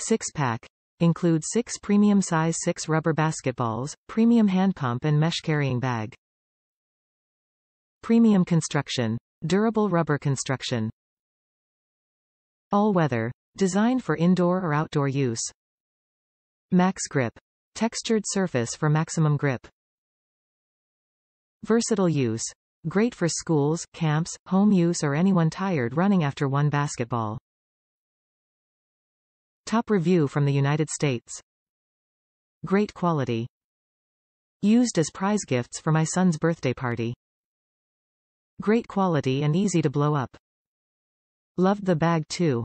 Six-pack. Includes six premium size 6 rubber basketballs, premium hand pump and mesh carrying bag. Premium construction. Durable rubber construction. All-weather. Designed for indoor or outdoor use. Max grip. Textured surface for maximum grip. Versatile use. Great for schools, camps, home use or anyone tired running after one basketball. Top review from the United States. Great quality. Used as prize gifts for my son's birthday party. Great quality and easy to blow up. Loved the bag too.